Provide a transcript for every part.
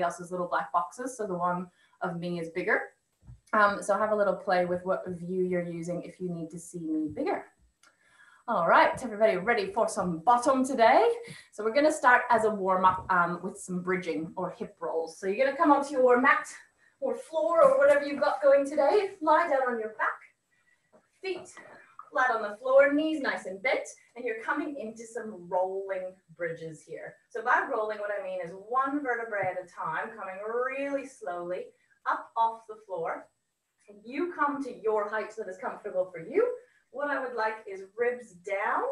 else's little black boxes. So the one of me is bigger. Um, so have a little play with what view you're using if you need to see me bigger. All right, everybody ready for some bottom today? So we're gonna start as a warm up um, with some bridging or hip rolls. So you're gonna come onto your mat or floor or whatever you've got going today. Lie down on your back, feet flat on the floor, knees nice and bent, and you're coming into some rolling bridges here. So by rolling, what I mean is one vertebrae at a time, coming really slowly up off the floor. You come to your height that is comfortable for you. What I would like is ribs down.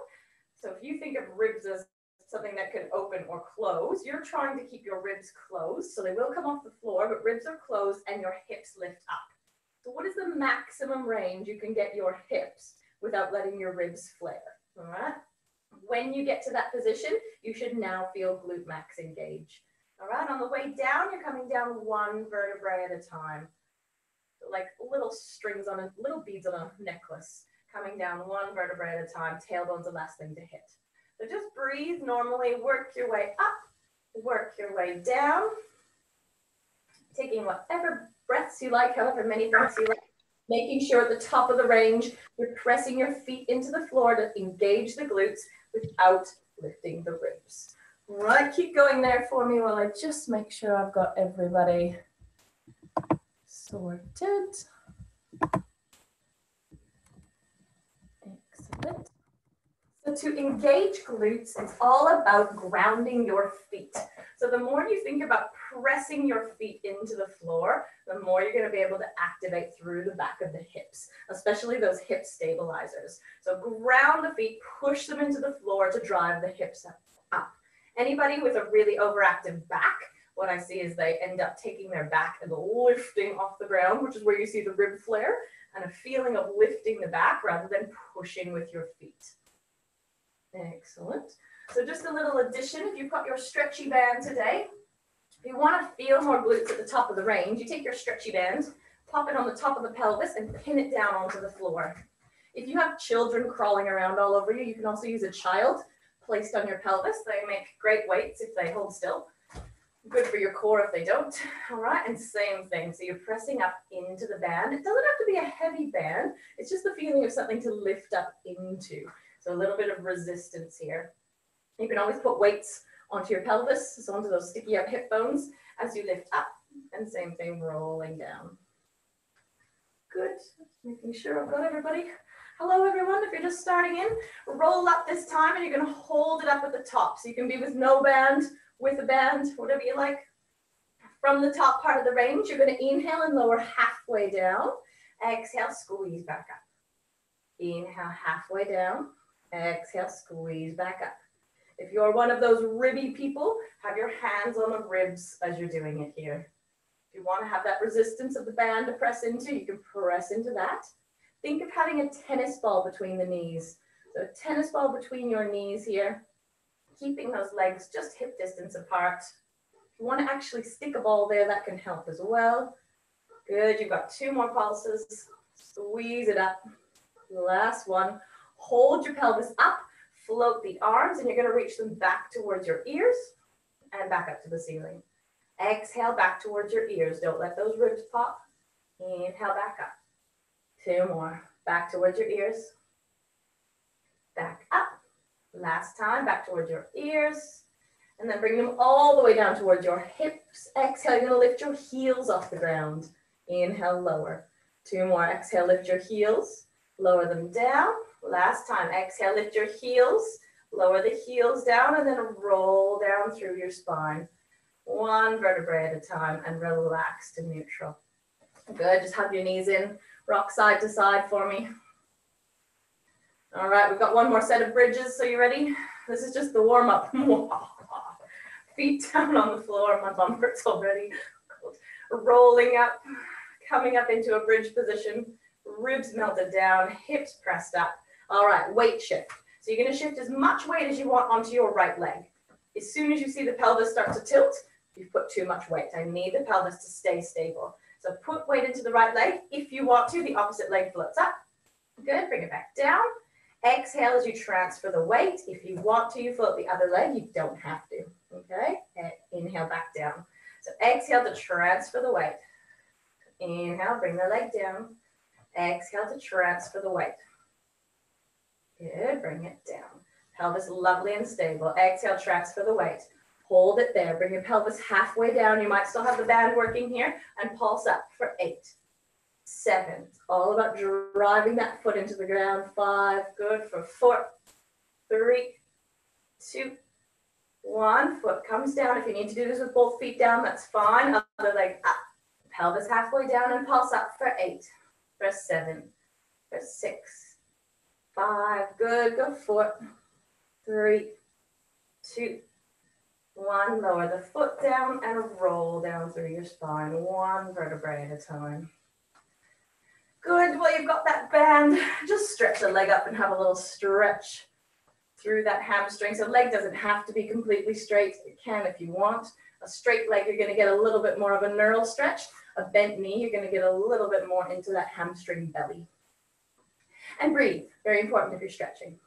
So if you think of ribs as something that can open or close, you're trying to keep your ribs closed. So they will come off the floor, but ribs are closed and your hips lift up. So what is the maximum range you can get your hips without letting your ribs flare, all right? When you get to that position, you should now feel glute max engage. All right, on the way down, you're coming down one vertebrae at a time. Like little strings on a, little beads on a necklace, coming down one vertebrae at a time, tailbone's the last thing to hit. So just breathe normally, work your way up, work your way down, taking whatever breaths you like, however many breaths you like, making sure at the top of the range, you're pressing your feet into the floor to engage the glutes without lifting the ribs. Right, keep going there for me while I just make sure I've got everybody sorted. Excellent. So to engage glutes, it's all about grounding your feet. So the more you think about pressing your feet into the floor, the more you're going to be able to activate through the back of the hips, especially those hip stabilizers. So ground the feet, push them into the floor to drive the hips up. Anybody with a really overactive back, what I see is they end up taking their back and lifting off the ground, which is where you see the rib flare, and a feeling of lifting the back rather than pushing with your feet. Excellent. So just a little addition, if you've got your stretchy band today, you want to feel more glutes at the top of the range, you take your stretchy band, pop it on the top of the pelvis and pin it down onto the floor. If you have children crawling around all over you, you can also use a child placed on your pelvis. They make great weights if they hold still. Good for your core if they don't. All right, and same thing. So you're pressing up into the band. It doesn't have to be a heavy band. It's just the feeling of something to lift up into. So a little bit of resistance here. You can always put weights onto your pelvis, so onto those sticky up hip bones as you lift up. And same thing, rolling down. Good, making sure I've got everybody. Hello everyone, if you're just starting in, roll up this time and you're gonna hold it up at the top. So you can be with no band, with a band, whatever you like. From the top part of the range, you're gonna inhale and lower halfway down. Exhale, squeeze back up. Inhale halfway down. Exhale, squeeze back up. If you're one of those ribby people, have your hands on the ribs as you're doing it here. If you want to have that resistance of the band to press into, you can press into that. Think of having a tennis ball between the knees. So a tennis ball between your knees here, keeping those legs just hip distance apart. If you want to actually stick a ball there, that can help as well. Good, you've got two more pulses. Squeeze it up. Last one. Hold your pelvis up float the arms and you're going to reach them back towards your ears and back up to the ceiling. Exhale back towards your ears. Don't let those ribs pop. Inhale back up. Two more. Back towards your ears. Back up. Last time, back towards your ears. And then bring them all the way down towards your hips. Exhale, you're going to lift your heels off the ground. Inhale, lower. Two more. Exhale, lift your heels. Lower them down. Last time, exhale, lift your heels, lower the heels down and then roll down through your spine. One vertebrae at a time and relax to neutral. Good, just have your knees in, rock side to side for me. All right, we've got one more set of bridges, so you ready? This is just the warm up. Feet down on the floor, my bum hurts already. Rolling up, coming up into a bridge position, ribs melted down, hips pressed up. All right, weight shift. So you're gonna shift as much weight as you want onto your right leg. As soon as you see the pelvis start to tilt, you've put too much weight. I need the pelvis to stay stable. So put weight into the right leg. If you want to, the opposite leg floats up. Good, bring it back down. Exhale as you transfer the weight. If you want to, you float the other leg. You don't have to, okay? And inhale back down. So exhale to transfer the weight. Inhale, bring the leg down. Exhale to transfer the weight. Good, bring it down. Pelvis lovely and stable. Exhale, traps for the weight. Hold it there. Bring your pelvis halfway down. You might still have the band working here and pulse up for eight, seven. It's all about driving that foot into the ground. Five, good for four, three, two, one. Foot comes down. If you need to do this with both feet down, that's fine. Other leg up. Pelvis halfway down and pulse up for eight, for seven, for six, five. Good. Go four, three, two, one. Lower the foot down and roll down through your spine, one vertebrae at a time. Good. Well, you've got that band. Just stretch the leg up and have a little stretch through that hamstring. So leg doesn't have to be completely straight. It can if you want. A straight leg, you're going to get a little bit more of a neural stretch. A bent knee, you're going to get a little bit more into that hamstring belly. And breathe. Very important if you're stretching.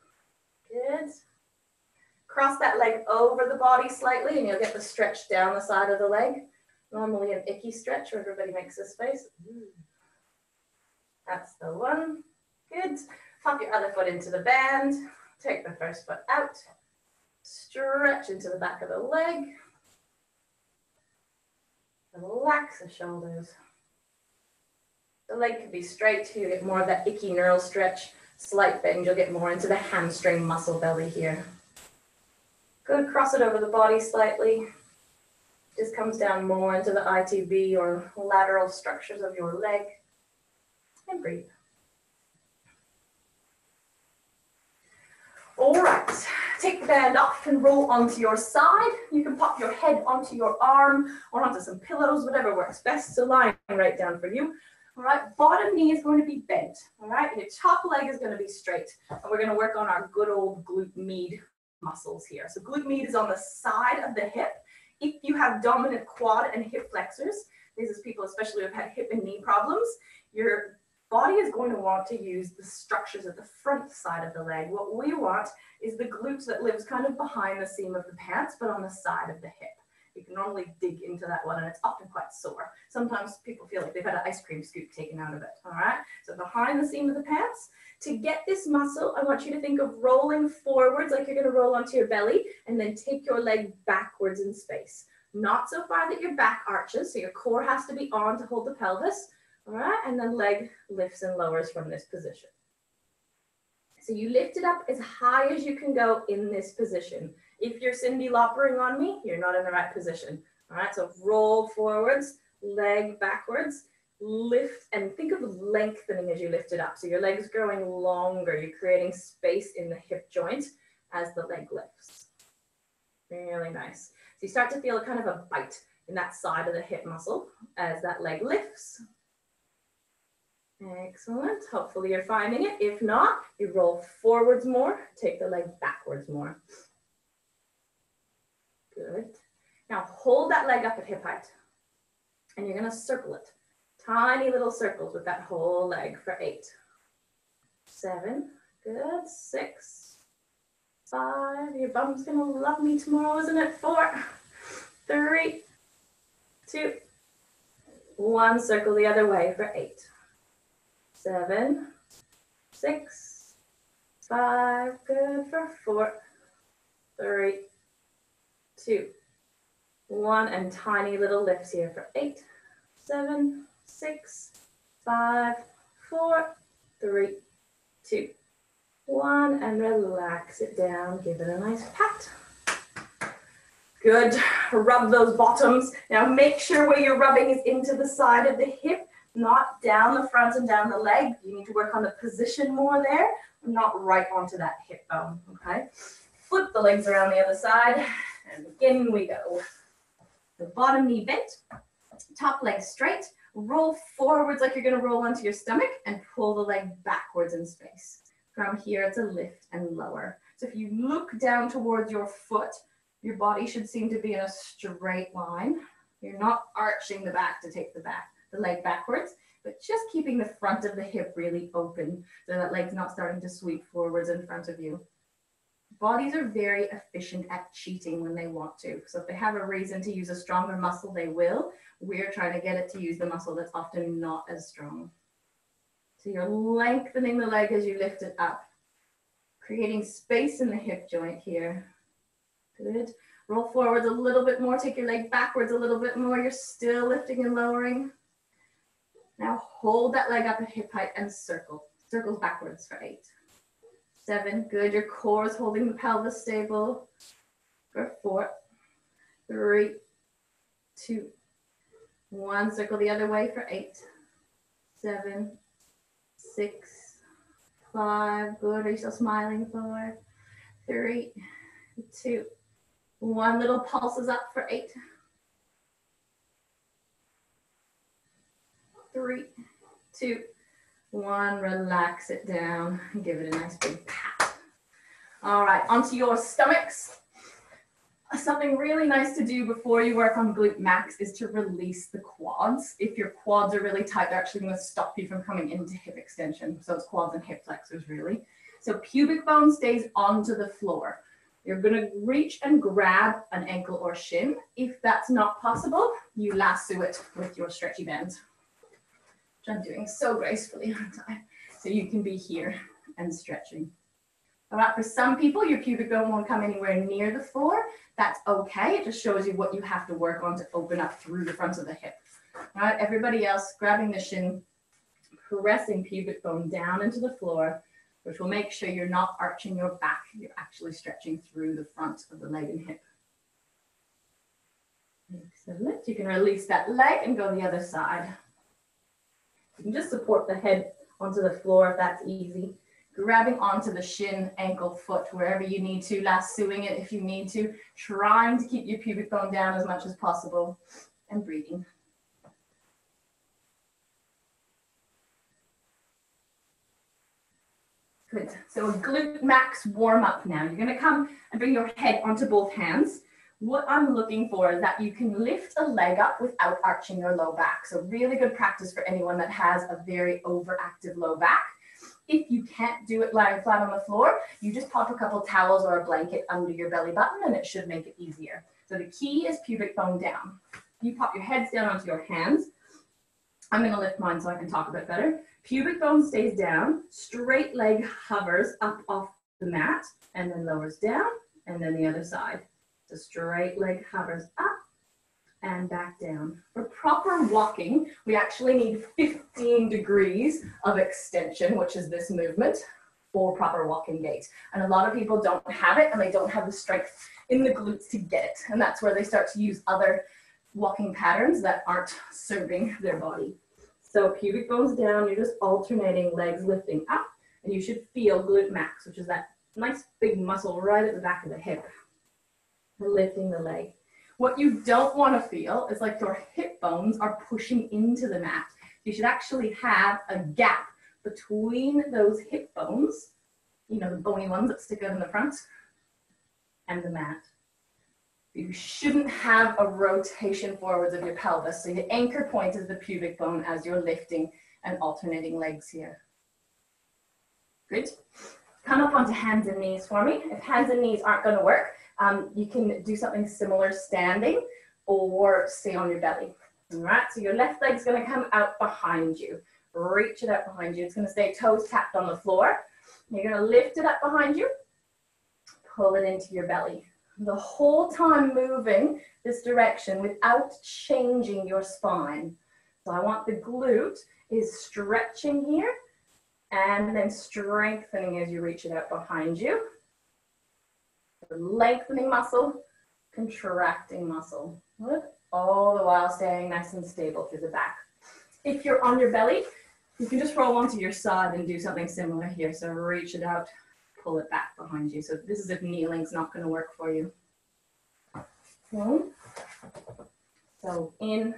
Good. Cross that leg over the body slightly and you'll get the stretch down the side of the leg. Normally an icky stretch where everybody makes this face. That's the one. Good. Pop your other foot into the band. Take the first foot out. Stretch into the back of the leg. Relax the shoulders. The leg could be straight, you get more of that icky neural stretch. Slight bend, you'll get more into the hamstring muscle belly here. Good, cross it over the body slightly. Just comes down more into the ITB or lateral structures of your leg. And breathe. All right, take the band off and roll onto your side. You can pop your head onto your arm or onto some pillows, whatever works best. So lying right down for you. All right, bottom knee is going to be bent. All right, your top leg is going to be straight. And we're going to work on our good old glute med muscles here. So glute med is on the side of the hip. If you have dominant quad and hip flexors, this is people especially who have had hip and knee problems, your body is going to want to use the structures at the front side of the leg. What we want is the glutes that lives kind of behind the seam of the pants, but on the side of the hip. Normally dig into that one and it's often quite sore. Sometimes people feel like they've had an ice cream scoop taken out of it, all right? So behind the seam of the pants, to get this muscle, I want you to think of rolling forwards like you're gonna roll onto your belly and then take your leg backwards in space. Not so far that your back arches, so your core has to be on to hold the pelvis, all right? And then leg lifts and lowers from this position. So you lift it up as high as you can go in this position. If you're Cindy Loppering on me, you're not in the right position. All right, so roll forwards, leg backwards, lift, and think of lengthening as you lift it up. So your leg's growing longer. You're creating space in the hip joint as the leg lifts. Really nice. So you start to feel kind of a bite in that side of the hip muscle as that leg lifts. Excellent. Hopefully you're finding it. If not, you roll forwards more, take the leg backwards more. Good. Now hold that leg up at hip height. And you're going to circle it. Tiny little circles with that whole leg for eight, seven, good, six, five. Your bum's going to love me tomorrow, isn't it? Four, three, two, one. Circle the other way for eight. Seven, six, five, good for four, three, two, one, and tiny little lifts here for eight, seven, six, five, four, three, two, one, and relax it down. Give it a nice pat. Good. Rub those bottoms. Now make sure where you're rubbing is into the side of the hip not down the front and down the leg. You need to work on the position more there, not right onto that hip bone, okay? Flip the legs around the other side, and in we go. The bottom knee bent, top leg straight, roll forwards like you're gonna roll onto your stomach, and pull the leg backwards in space. From here, it's a lift and lower. So if you look down towards your foot, your body should seem to be in a straight line. You're not arching the back to take the back the leg backwards, but just keeping the front of the hip really open so that leg's not starting to sweep forwards in front of you. Bodies are very efficient at cheating when they want to. So if they have a reason to use a stronger muscle, they will. We're trying to get it to use the muscle that's often not as strong. So you're lengthening the leg as you lift it up, creating space in the hip joint here. Good. Roll forwards a little bit more, take your leg backwards a little bit more. You're still lifting and lowering. Now hold that leg up at hip height and circle. Circles backwards for eight. Seven, good. Your core is holding the pelvis stable. For four, three, two, one. Circle the other way for eight, seven, six, five. Good. Are you still smiling? Four, three, two, one. Little pulses up for eight. Three, two, one. Relax it down. Give it a nice big pat. All right, onto your stomachs. Something really nice to do before you work on glute max is to release the quads. If your quads are really tight, they're actually going to stop you from coming into hip extension. So it's quads and hip flexors really. So pubic bone stays onto the floor. You're going to reach and grab an ankle or shin. If that's not possible, you lasso it with your stretchy bands, which I'm doing so gracefully, aren't I? So you can be here and stretching. All right, for some people, your pubic bone won't come anywhere near the floor. That's okay. It just shows you what you have to work on to open up through the front of the hip. All right, everybody else, grabbing the shin, pressing pubic bone down into the floor, which will make sure you're not arching your back. You're actually stretching through the front of the leg and hip. Excellent. You can release that leg and go the other side. You can just support the head onto the floor if that's easy grabbing onto the shin, ankle, foot, wherever you need to, lassoing it if you need to, trying to keep your pubic bone down as much as possible, and breathing. Good. So a glute max warm up now. You're going to come and bring your head onto both hands. What I'm looking for is that you can lift a leg up without arching your low back. So really good practice for anyone that has a very overactive low back. If you can't do it lying flat on the floor, you just pop a couple towels or a blanket under your belly button and it should make it easier. So the key is pubic bone down. You pop your heads down onto your hands. I'm going to lift mine so I can talk a bit better. Pubic bone stays down, straight leg hovers up off the mat and then lowers down and then the other side. So straight leg hovers up and back down. For proper walking, we actually need 15 degrees of extension, which is this movement, for proper walking gait. And a lot of people don't have it and they don't have the strength in the glutes to get it. And that's where they start to use other walking patterns that aren't serving their body. So pubic bones down, you're just alternating legs lifting up, and you should feel glute max, which is that nice big muscle right at the back of the hip. Lifting the leg. What you don't want to feel is like your hip bones are pushing into the mat. You should actually have a gap between those hip bones, you know, the bony ones that stick out in the front, and the mat. You shouldn't have a rotation forwards of your pelvis. So your anchor point is the pubic bone as you're lifting and alternating legs here. Good. Come up onto hands and knees for me. If hands and knees aren't going to work, um, you can do something similar standing or stay on your belly. All right, so your left leg's gonna come out behind you. Reach it out behind you. It's gonna stay toes tapped on the floor. You're gonna lift it up behind you, pull it into your belly. The whole time moving this direction without changing your spine. So I want the glute is stretching here and then strengthening as you reach it out behind you lengthening muscle, contracting muscle. All the while staying nice and stable through the back. If you're on your belly, you can just roll onto your side and do something similar here. So reach it out, pull it back behind you. So this is if kneeling's not going to work for you. Okay. So in,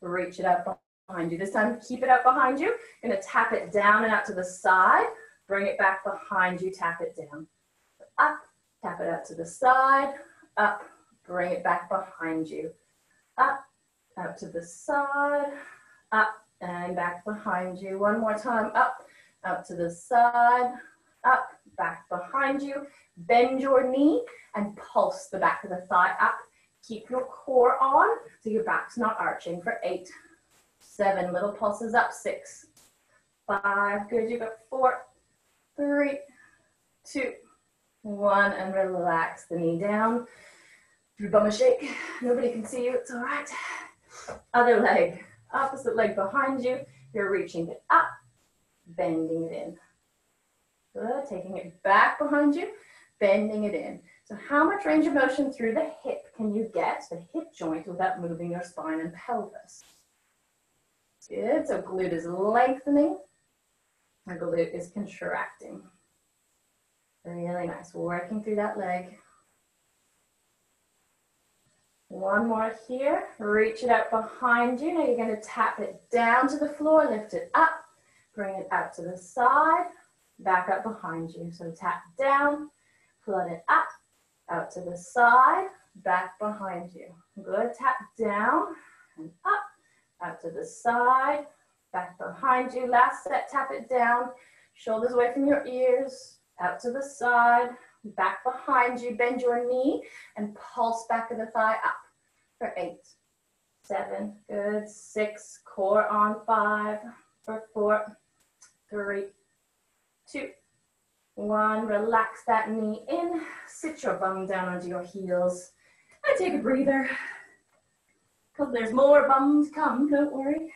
reach it out behind you. This time, keep it out behind you. To tap it down and out to the side. Bring it back behind you, tap it down. Up, Tap it out to the side, up, bring it back behind you. Up, out to the side, up, and back behind you. One more time, up, out to the side, up, back behind you. Bend your knee and pulse the back of the thigh up. Keep your core on so your back's not arching for eight, seven, little pulses up, six, five, good, you got four, three, two, one, and relax the knee down. Your bum a shake, nobody can see you, it's all right. Other leg, opposite leg behind you, you're reaching it up, bending it in. Good, taking it back behind you, bending it in. So how much range of motion through the hip can you get, the hip joint, without moving your spine and pelvis? Good, so glute is lengthening, my glute is contracting. Really nice, working through that leg. One more here, reach it out behind you. Now you're gonna tap it down to the floor, lift it up, bring it out to the side, back up behind you. So tap down, flood it up, out to the side, back behind you. Good, tap down and up, out to the side, back behind you. Last set, tap it down, shoulders away from your ears, out to the side, back behind you. Bend your knee and pulse back of the thigh up for eight, seven, good, six, core on five, for four, three, two, one. Relax that knee in, sit your bum down onto your heels, and take a breather. Because there's more bums come, don't worry.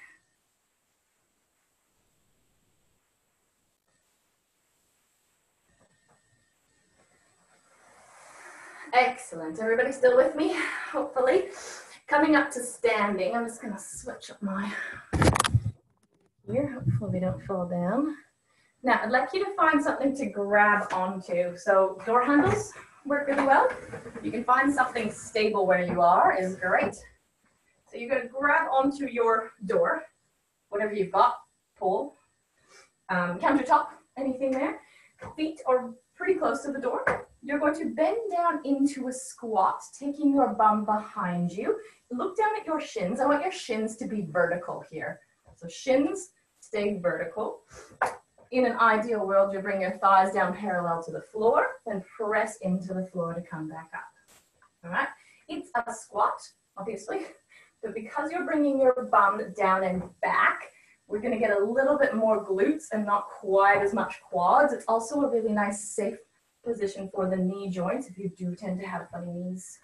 Excellent. Everybody still with me? Hopefully. Coming up to standing. I'm just going to switch up my here. Hopefully we don't fall down. Now, I'd like you to find something to grab onto. So door handles work really well. You can find something stable where you are is great. So you're going to grab onto your door, whatever you've got, pull, um, countertop, anything there. Feet are pretty close to the door. You're going to bend down into a squat, taking your bum behind you. Look down at your shins. I want your shins to be vertical here. So shins stay vertical. In an ideal world, you bring your thighs down parallel to the floor, then press into the floor to come back up. All right? It's a squat, obviously, but because you're bringing your bum down and back, we're gonna get a little bit more glutes and not quite as much quads. It's also a really nice, safe position for the knee joints if you do tend to have funny knees.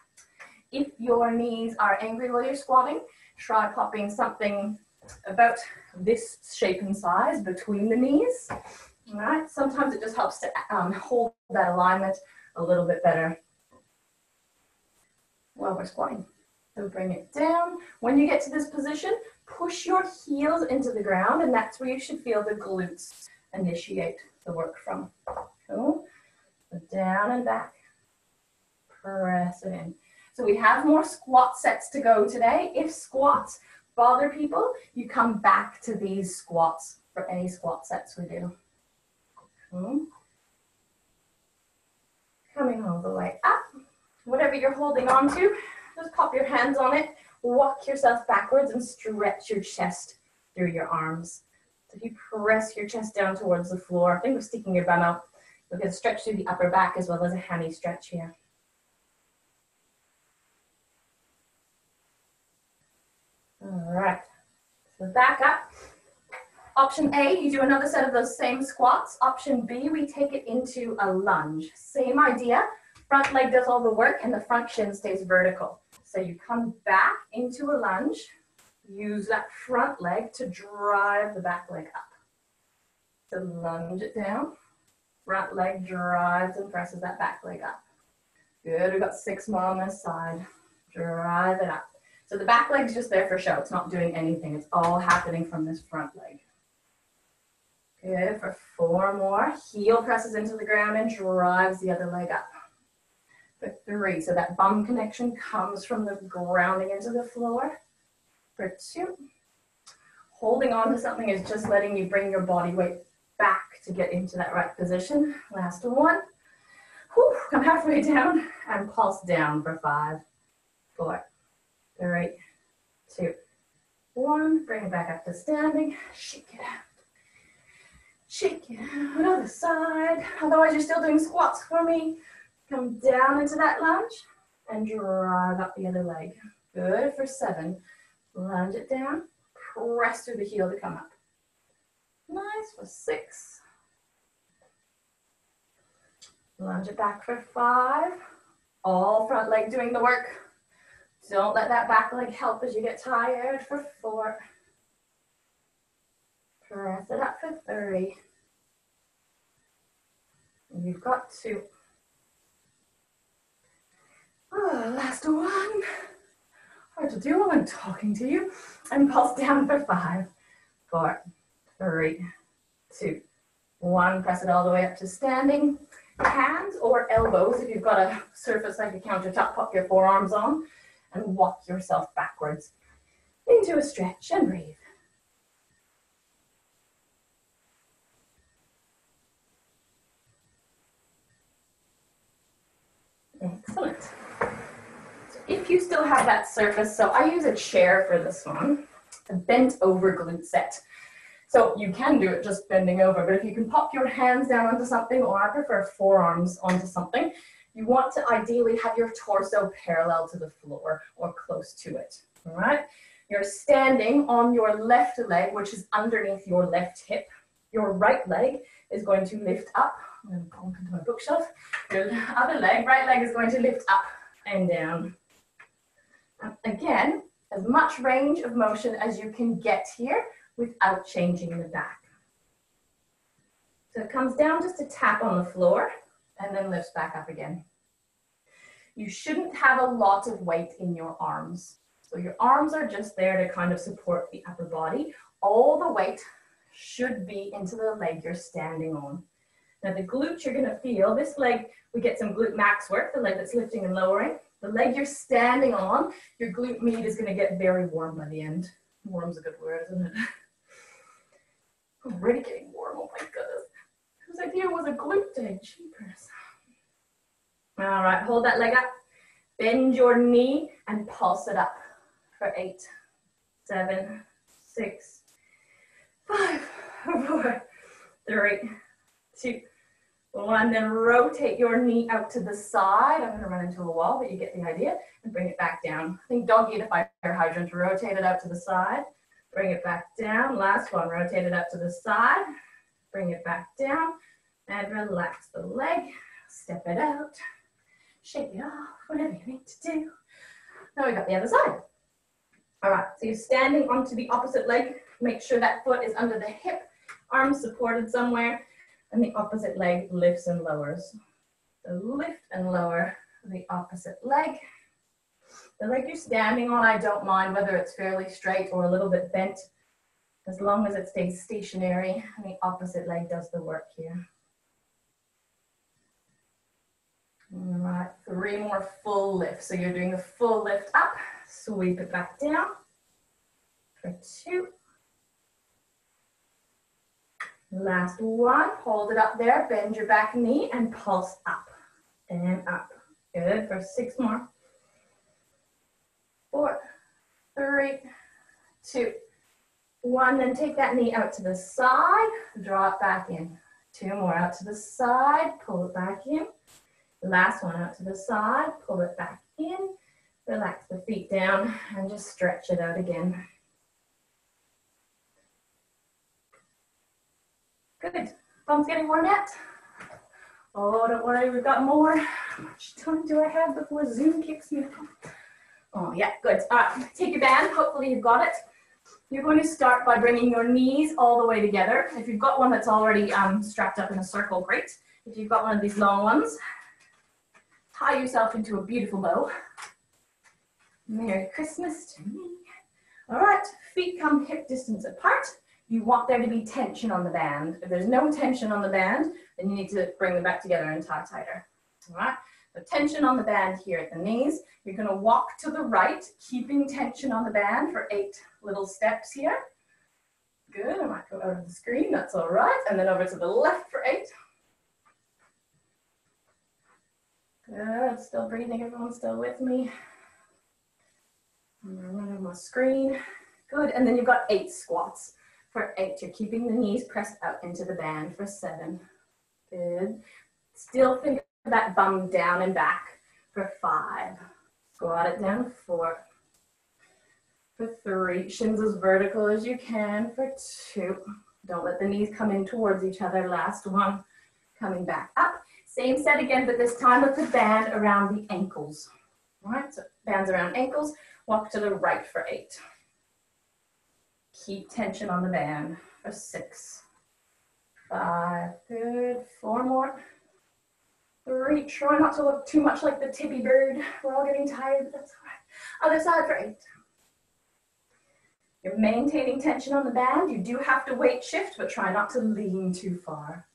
If your knees are angry while you're squatting, try popping something about this shape and size between the knees. All right, sometimes it just helps to um, hold that alignment a little bit better while we're squatting. So bring it down. When you get to this position, push your heels into the ground and that's where you should feel the glutes initiate the work from. Cool. Down and back. Press it in. So we have more squat sets to go today. If squats bother people, you come back to these squats for any squat sets we do. Cool. Coming all the way up. Whatever you're holding on to, just pop your hands on it, walk yourself backwards and stretch your chest through your arms. So if you press your chest down towards the floor, think of sticking your bum out. You'll going to stretch through the upper back as well as a hammy stretch here. All right, so back up. Option A, you do another set of those same squats. Option B, we take it into a lunge. Same idea, front leg does all the work and the front shin stays vertical. So you come back into a lunge, use that front leg to drive the back leg up. So lunge it down, front leg drives and presses that back leg up. Good, we've got six more on this side. Drive it up. So the back leg's just there for show. It's not doing anything. It's all happening from this front leg. Good, for four more. Heel presses into the ground and drives the other leg up. For three, so that bum connection comes from the grounding into the floor. For two, holding on to something is just letting you bring your body weight back to get into that right position. Last one. Whew, come halfway down and pulse down for five, four, three, two, one. Bring it back up to standing. Shake it out. Shake it out. other side. Otherwise, you're still doing squats for me. Come down into that lunge and drive up the other leg. Good for seven. Lunge it down. Press through the heel to come up. Nice for six. Lunge it back for five. All front leg doing the work. Don't let that back leg help as you get tired for four. Press it up for three. You've got two. Oh, last one. Hard to do while I'm talking to you. And pulse down for five, four, three, two, one. Press it all the way up to standing. Hands or elbows, if you've got a surface like a countertop, pop your forearms on and walk yourself backwards into a stretch and breathe. Excellent. So if you still have that surface, so I use a chair for this one, a bent over glute set. So you can do it just bending over, but if you can pop your hands down onto something, or I prefer forearms onto something, you want to ideally have your torso parallel to the floor or close to it, all right? You're standing on your left leg, which is underneath your left hip. Your right leg is going to lift up I'm going to go into my bookshelf. Your other leg, right leg is going to lift up and down. Again, as much range of motion as you can get here without changing the back. So it comes down just a tap on the floor and then lifts back up again. You shouldn't have a lot of weight in your arms. So your arms are just there to kind of support the upper body. All the weight should be into the leg you're standing on. Now the glute you're gonna feel, this leg, we get some glute max work, the leg that's lifting and lowering. The leg you're standing on, your glute med is gonna get very warm by the end. Warm's a good word, isn't it? Already getting warm, oh my goodness. Whose idea was a glute day? Cheapers. All right, hold that leg up. Bend your knee and pulse it up for eight, seven, six, five, four, three, two, one. Then rotate your knee out to the side. I'm gonna run into a wall, but you get the idea. And bring it back down. I think dog eat a fire hydrant. Rotate it out to the side. Bring it back down. Last one, rotate it up to the side. Bring it back down. And relax the leg. Step it out. Shake it off, whatever you need to do. Now we've got the other side. All right, so you're standing onto the opposite leg. Make sure that foot is under the hip, Arm supported somewhere and the opposite leg lifts and lowers. So lift and lower the opposite leg. The leg you're standing on, I don't mind whether it's fairly straight or a little bit bent, as long as it stays stationary and the opposite leg does the work here. All right, three more full lifts. So you're doing a full lift up, sweep it back down for two, Last one, hold it up there, bend your back knee and pulse up and up. Good, for six more. Four, three, two, one. Then take that knee out to the side, draw it back in. Two more out to the side, pull it back in. Last one out to the side, pull it back in. Relax the feet down and just stretch it out again. Good. Thumbs getting warm yet? Oh, don't worry, we've got more. How much time do I have before Zoom kicks me off? Oh, yeah, good. Right, take your band. Hopefully you've got it. You're going to start by bringing your knees all the way together. If you've got one that's already um, strapped up in a circle, great. If you've got one of these long ones, tie yourself into a beautiful bow. Merry Christmas to me. All right, feet come hip distance apart you want there to be tension on the band. If there's no tension on the band, then you need to bring them back together and tie tighter. All right? So tension on the band here at the knees. You're gonna walk to the right, keeping tension on the band for eight little steps here. Good, I might go over the screen, that's all right. And then over to the left for eight. Good, still breathing, everyone's still with me. I'm gonna run my screen. Good, and then you've got eight squats For eight, you're keeping the knees pressed out into the band for seven. Good. Still of that bum down and back for five. Squat it down, four. For three, shins as vertical as you can for two. Don't let the knees come in towards each other. Last one, coming back up. Same set again, but this time with the band around the ankles. All right, so bands around ankles. Walk to the right for eight. Keep tension on the band for six, five, good, four more, three, try not to look too much like the tippy bird. We're all getting tired, but that's all right. Other side for eight. You're maintaining tension on the band. You do have to weight shift, but try not to lean too far.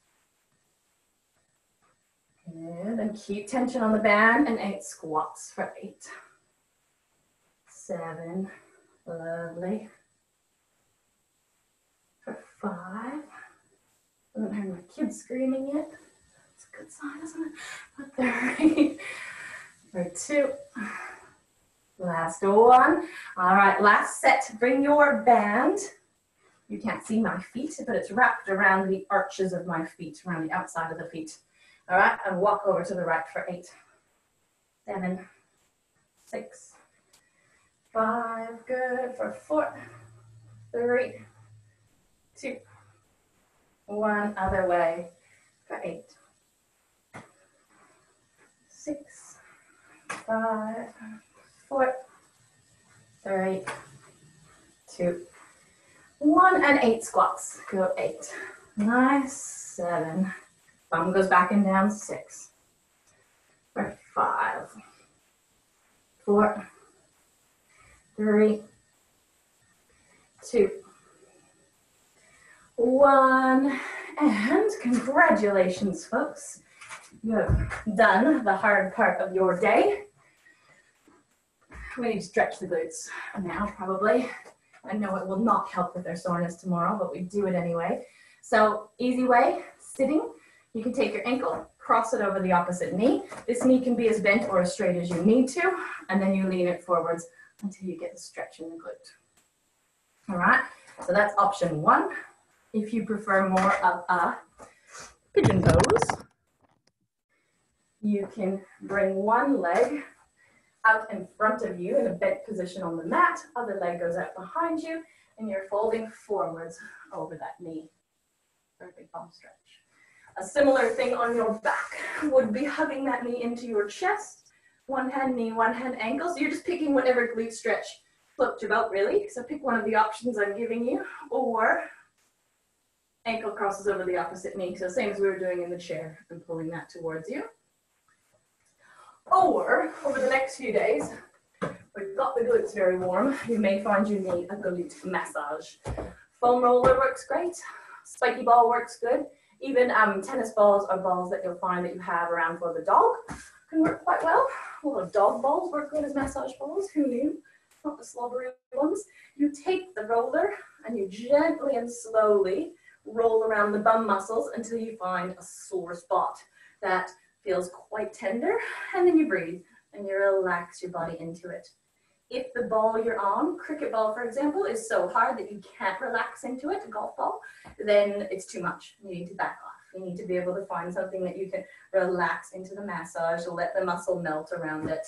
Good, and keep tension on the band and eight squats for eight. Seven, lovely. For five. I haven't heard my kids screaming yet. Good sign, isn't it? For three, for two. Last one. All right, last set. Bring your band. You can't see my feet, but it's wrapped around the arches of my feet, around the outside of the feet. All right, and walk over to the right for eight, seven, six, five, good, for four, three, two, one, other way for eight, six, five, four, three, two, one, and eight squats. Go eight, nice, seven, Thumb goes back and down, six. Five, four, three, two, one. And congratulations, folks. You have done the hard part of your day. We need to stretch the glutes now, probably. I know it will not help with their soreness tomorrow, but we do it anyway. So, easy way, sitting you can take your ankle, cross it over the opposite knee. This knee can be as bent or as straight as you need to, and then you lean it forwards until you get the stretch in the glute. All right, so that's option one. If you prefer more of a pigeon pose, you can bring one leg out in front of you in a bent position on the mat, other leg goes out behind you, and you're folding forwards over that knee big bum stretch. A similar thing on your back would be hugging that knee into your chest. One hand knee, one hand ankle. So you're just picking whatever glute stretch floats your belt really. So pick one of the options I'm giving you or ankle crosses over the opposite knee. So same as we were doing in the chair and pulling that towards you. Or over the next few days, we've got the glutes very warm. You may find you need a glute massage. Foam roller works great. Spiky ball works good. Even um, tennis balls or balls that you'll find that you have around for the dog can work quite well. Little dog balls work good as massage balls, who knew? Not the slobbery ones. You take the roller and you gently and slowly roll around the bum muscles until you find a sore spot that feels quite tender. And then you breathe and you relax your body into it. If the ball you're on, cricket ball for example, is so hard that you can't relax into it, a golf ball, then it's too much. You need to back off. You need to be able to find something that you can relax into the massage, let the muscle melt around it.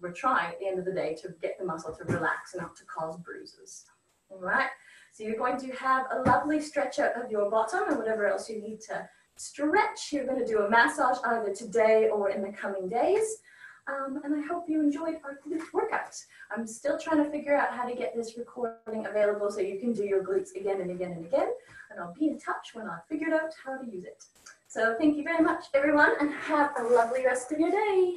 We're trying at the end of the day to get the muscle to relax and not to cause bruises. All right, so you're going to have a lovely stretch out of your bottom and whatever else you need to stretch. You're going to do a massage either today or in the coming days. Um, and I hope you enjoyed our glute workout. I'm still trying to figure out how to get this recording available so you can do your glutes again and again and again. And I'll be in touch when I've figured out how to use it. So thank you very much, everyone, and have a lovely rest of your day.